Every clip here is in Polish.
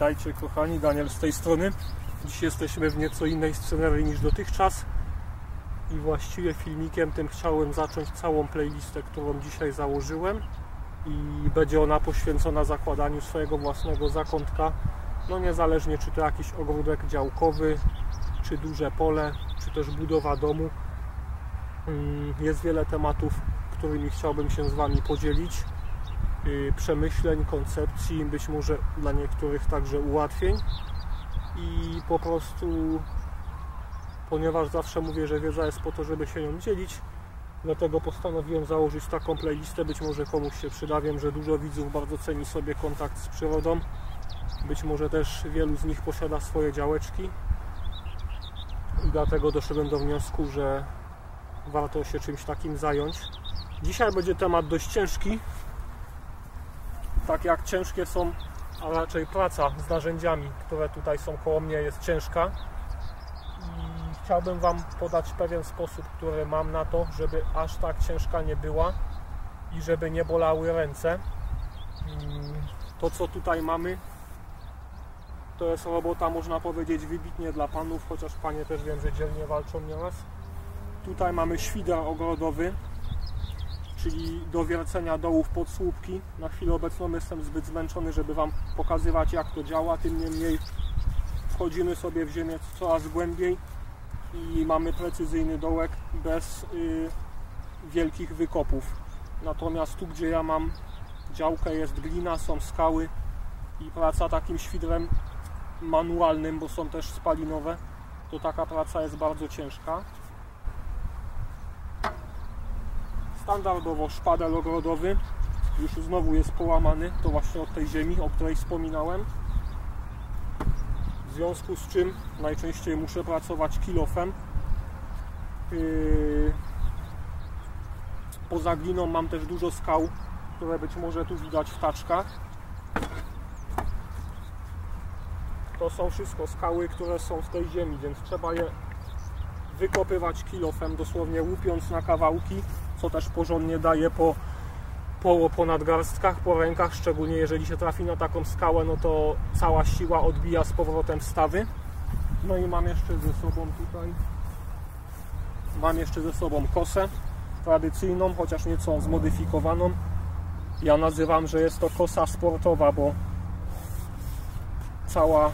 Witajcie kochani, Daniel z tej strony. Dziś jesteśmy w nieco innej scenerii niż dotychczas i właściwie filmikiem tym chciałem zacząć całą playlistę, którą dzisiaj założyłem i będzie ona poświęcona zakładaniu swojego własnego zakątka no niezależnie czy to jakiś ogródek działkowy, czy duże pole, czy też budowa domu. Mm, jest wiele tematów, którymi chciałbym się z Wami podzielić. Y, przemyśleń, koncepcji, być może dla niektórych także ułatwień. I po prostu, ponieważ zawsze mówię, że wiedza jest po to, żeby się ją dzielić, dlatego postanowiłem założyć taką playlistę. Być może komuś się przyda. Wiem, że dużo widzów bardzo ceni sobie kontakt z przyrodą być może też wielu z nich posiada swoje działeczki dlatego doszedłem do wniosku, że warto się czymś takim zająć. Dzisiaj będzie temat dość ciężki, tak jak ciężkie są, a raczej praca z narzędziami, które tutaj są koło mnie jest ciężka i chciałbym Wam podać pewien sposób, który mam na to, żeby aż tak ciężka nie była i żeby nie bolały ręce. Mm, to co tutaj mamy to jest robota, można powiedzieć, wybitnie dla panów, chociaż panie też wiem, że dzielnie walczą nieraz. Tutaj mamy świder ogrodowy, czyli do wiercenia dołów pod słupki. Na chwilę obecną jestem zbyt zmęczony, żeby Wam pokazywać jak to działa, tym niemniej wchodzimy sobie w ziemię coraz głębiej i mamy precyzyjny dołek bez y, wielkich wykopów. Natomiast tu, gdzie ja mam działkę, jest glina, są skały i praca takim świdrem manualnym, bo są też spalinowe, to taka praca jest bardzo ciężka. Standardowo szpadel ogrodowy już znowu jest połamany, to właśnie od tej ziemi, o której wspominałem. W związku z czym najczęściej muszę pracować kilofem. Yy, poza gliną mam też dużo skał, które być może tu widać w taczkach to są wszystko skały, które są w tej ziemi, więc trzeba je wykopywać kilofem, dosłownie łupiąc na kawałki, co też porządnie daje po, po, po nadgarstkach, po rękach, szczególnie jeżeli się trafi na taką skałę, no to cała siła odbija z powrotem stawy. No i mam jeszcze ze sobą tutaj, mam jeszcze ze sobą kosę tradycyjną, chociaż nieco zmodyfikowaną. Ja nazywam, że jest to kosa sportowa, bo cała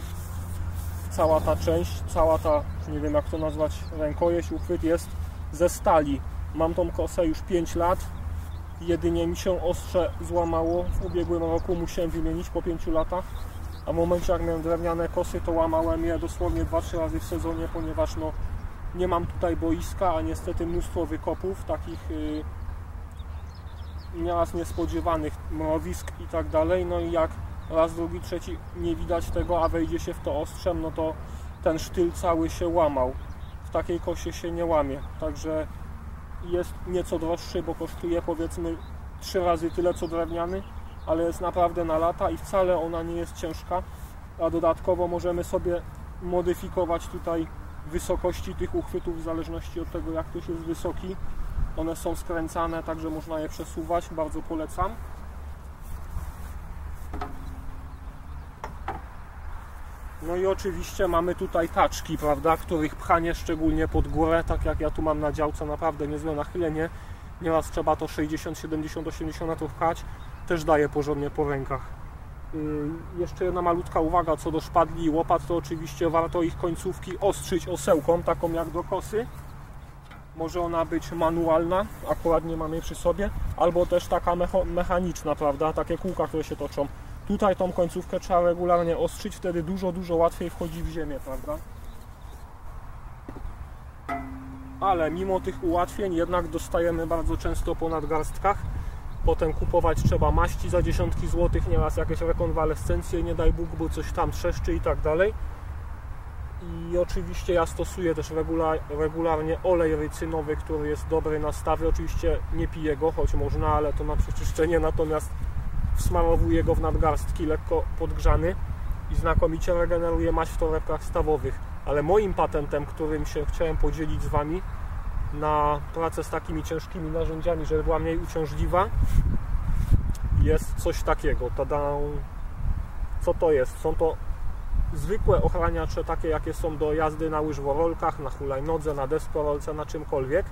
cała ta część, cała ta, nie wiem jak to nazwać, rękojeść, uchwyt jest ze stali. Mam tą kosę już 5 lat. Jedynie mi się ostrze złamało. W ubiegłym roku musiałem wymienić po 5 latach. A w momencie jak miałem drewniane kosy, to łamałem je dosłownie 2-3 razy w sezonie, ponieważ no, nie mam tutaj boiska, a niestety mnóstwo wykopów, takich yy, nieraz niespodziewanych, mrowisk i tak dalej. No i jak raz, drugi, trzeci nie widać tego, a wejdzie się w to ostrzem, no to ten sztyl cały się łamał. W takiej kosie się nie łamie, także jest nieco droższy, bo kosztuje powiedzmy trzy razy tyle co drewniany, ale jest naprawdę na lata i wcale ona nie jest ciężka, a dodatkowo możemy sobie modyfikować tutaj wysokości tych uchwytów w zależności od tego jak ktoś jest wysoki. One są skręcane, także można je przesuwać, bardzo polecam. No i oczywiście mamy tutaj taczki, prawda, których pchanie szczególnie pod górę, tak jak ja tu mam na działce naprawdę niezłe nachylenie. Nieraz trzeba to 60, 70, 80 metrów pchać, też daje porządnie po rękach. Yy, jeszcze jedna malutka uwaga co do szpadli i łopat, to oczywiście warto ich końcówki ostrzyć osełką, taką jak do kosy. Może ona być manualna, akurat nie mam jej przy sobie, albo też taka mechaniczna, prawda, takie kółka, które się toczą. Tutaj tą końcówkę trzeba regularnie ostrzyć, wtedy dużo, dużo łatwiej wchodzi w ziemię, prawda? Ale mimo tych ułatwień jednak dostajemy bardzo często po nadgarstkach. Potem kupować trzeba maści za dziesiątki złotych, nieraz jakieś rekonwalescencje, nie daj Bóg, bo coś tam trzeszczy i tak dalej. I oczywiście ja stosuję też regular, regularnie olej rycynowy, który jest dobry na stawy. Oczywiście nie piję go, choć można, ale to na przeczyszczenie. Natomiast wsmarowuje go w nadgarstki lekko podgrzany i znakomicie regeneruje mać w torebkach stawowych. Ale moim patentem, którym się chciałem podzielić z Wami na pracę z takimi ciężkimi narzędziami, żeby była mniej uciążliwa, jest coś takiego. Tada! Co to jest? Są to zwykłe ochraniacze, takie jakie są do jazdy na łyżworolkach, na hulajnodze, na deskorolce, na czymkolwiek.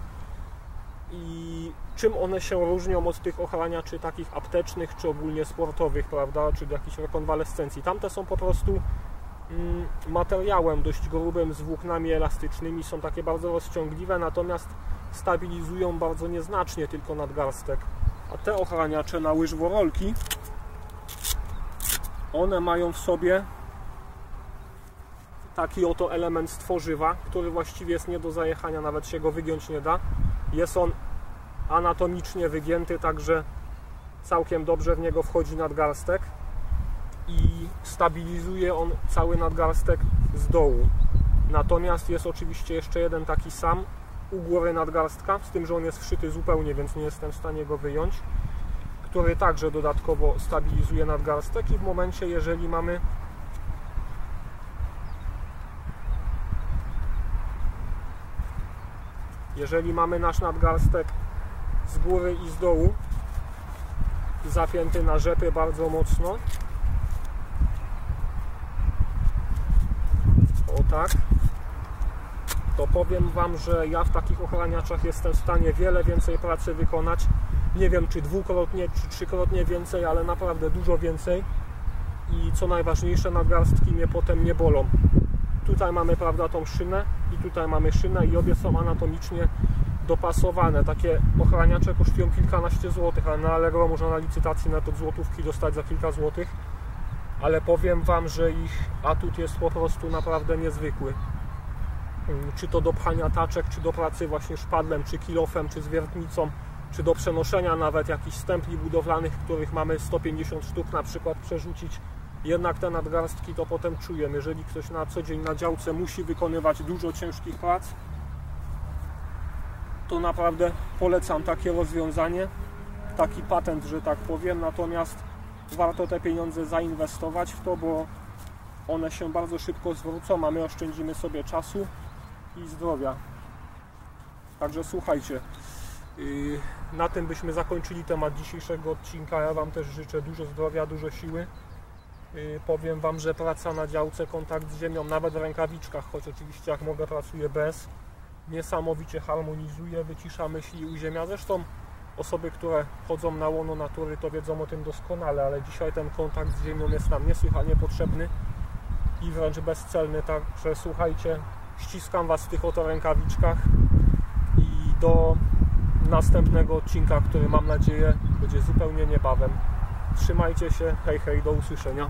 I czym one się różnią od tych ochraniaczy takich aptecznych, czy ogólnie sportowych, prawda, czy do jakiejś rekonwalescencji. Tamte są po prostu mm, materiałem dość grubym, z włóknami elastycznymi, są takie bardzo rozciągliwe, natomiast stabilizują bardzo nieznacznie tylko nadgarstek. A te ochraniacze na łyżworolki, one mają w sobie taki oto element stworzywa, który właściwie jest nie do zajechania, nawet się go wygiąć nie da. Jest on anatomicznie wygięty, także całkiem dobrze w niego wchodzi nadgarstek i stabilizuje on cały nadgarstek z dołu. Natomiast jest oczywiście jeszcze jeden taki sam u góry nadgarstka, z tym, że on jest wszyty zupełnie, więc nie jestem w stanie go wyjąć, który także dodatkowo stabilizuje nadgarstek i w momencie, jeżeli mamy jeżeli mamy nasz nadgarstek z góry i z dołu. Zapięty na rzepy bardzo mocno. O tak. To powiem Wam, że ja w takich ochraniaczach jestem w stanie wiele więcej pracy wykonać. Nie wiem czy dwukrotnie, czy trzykrotnie więcej, ale naprawdę dużo więcej. I co najważniejsze nadgarstki mnie potem nie bolą. Tutaj mamy prawda tą szynę i tutaj mamy szynę i obie są anatomicznie dopasowane. Takie ochraniacze kosztują kilkanaście złotych, ale na Allegro można na licytacji na to złotówki dostać za kilka złotych. Ale powiem Wam, że ich atut jest po prostu naprawdę niezwykły. Mm, czy to do pchania taczek, czy do pracy właśnie szpadlem, czy kilofem, czy zwiertnicą, czy do przenoszenia nawet jakichś stempli budowlanych, których mamy 150 sztuk na przykład przerzucić jednak te nadgarstki to potem czuję. Jeżeli ktoś na co dzień na działce musi wykonywać dużo ciężkich prac, to naprawdę polecam takie rozwiązanie, taki patent, że tak powiem. Natomiast warto te pieniądze zainwestować w to, bo one się bardzo szybko zwrócą, a my oszczędzimy sobie czasu i zdrowia. Także słuchajcie, yy, na tym byśmy zakończyli temat dzisiejszego odcinka. Ja Wam też życzę dużo zdrowia, dużo siły. Yy, powiem Wam, że praca na działce, kontakt z ziemią, nawet w rękawiczkach, choć oczywiście jak mogę pracuję bez, niesamowicie harmonizuje, wycisza myśli i uziemia. Zresztą osoby, które chodzą na łono natury, to wiedzą o tym doskonale, ale dzisiaj ten kontakt z ziemią jest nam niesłychanie potrzebny i wręcz bezcelny, także słuchajcie, ściskam Was w tych oto rękawiczkach i do następnego odcinka, który mam nadzieję będzie zupełnie niebawem. Trzymajcie się, hej hej, do usłyszenia.